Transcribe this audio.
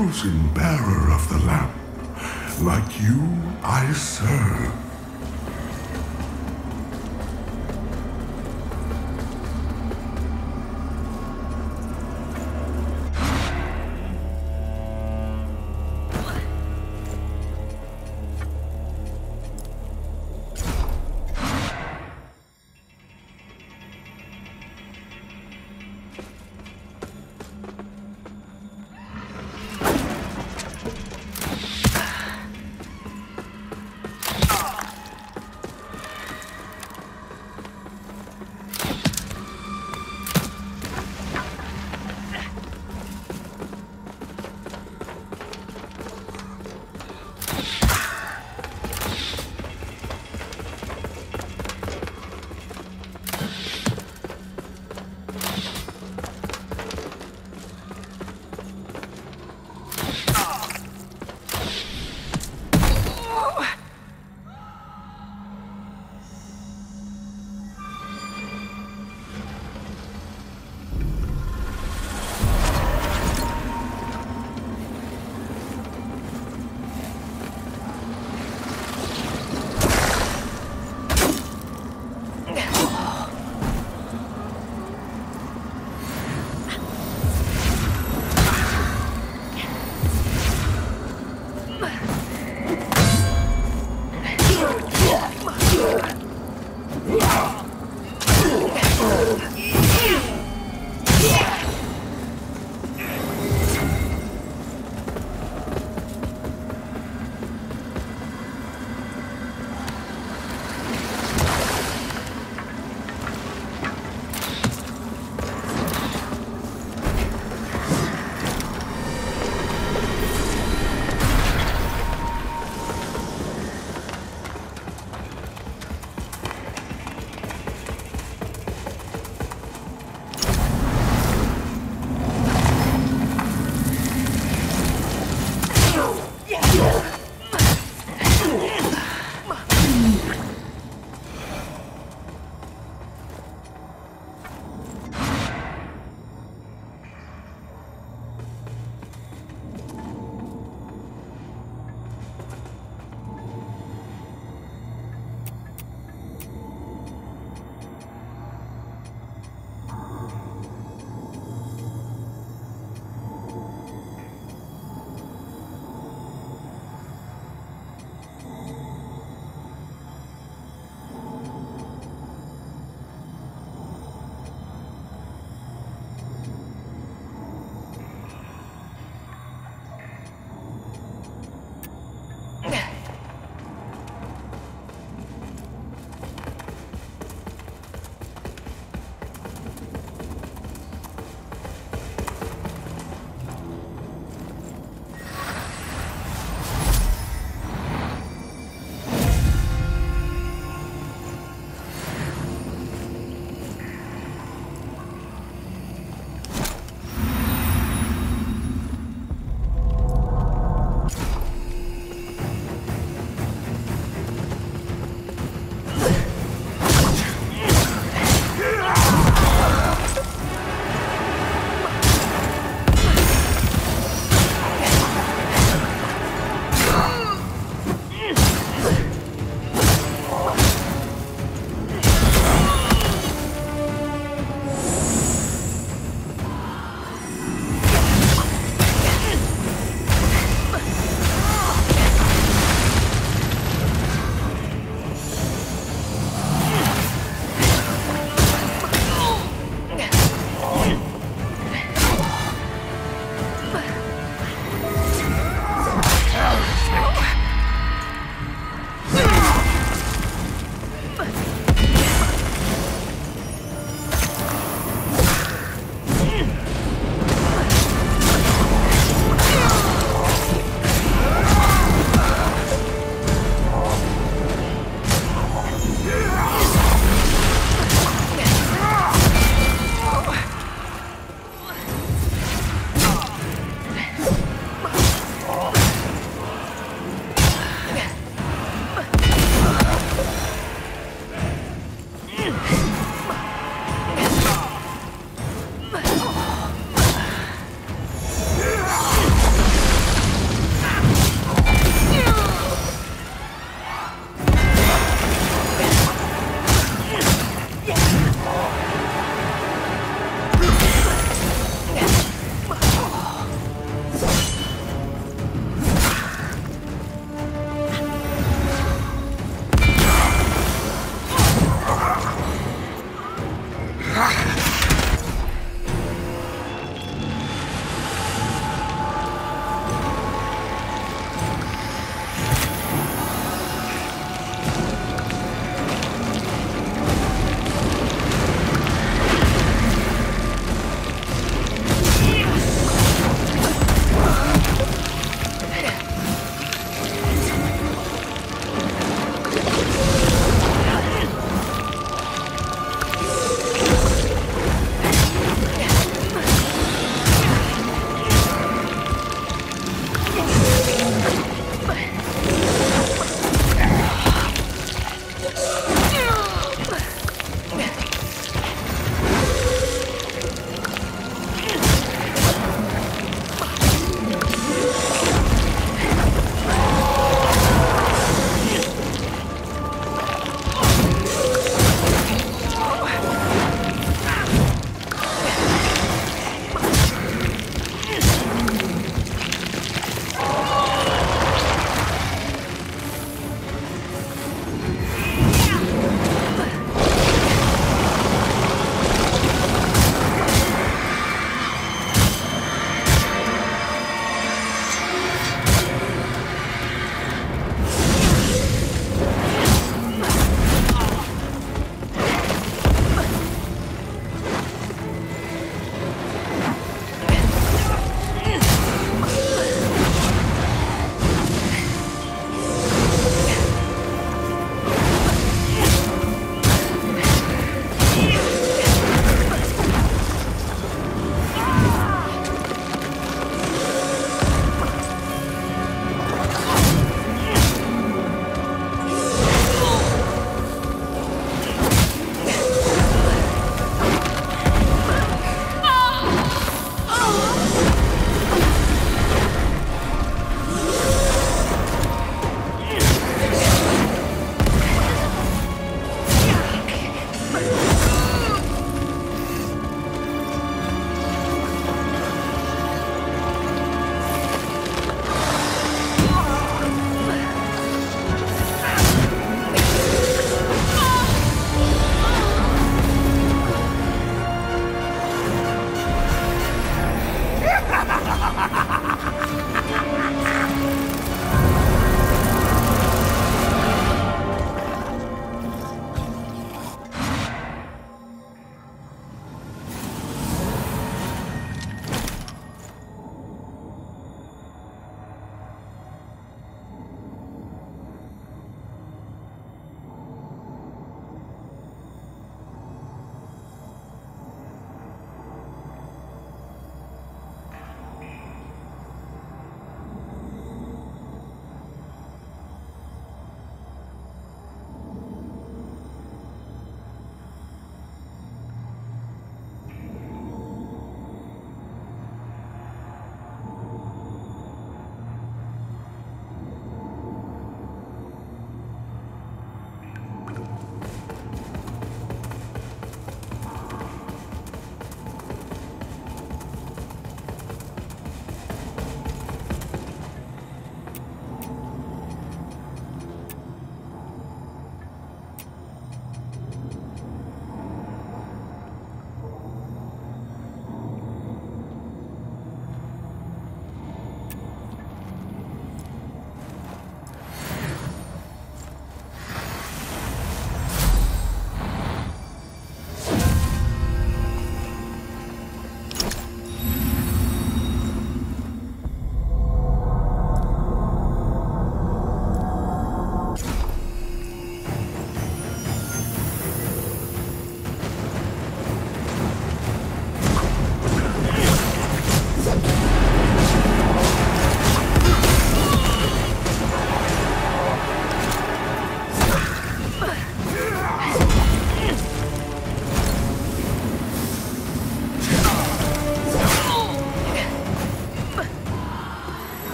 chosen bearer of the lamp. Like you, I serve.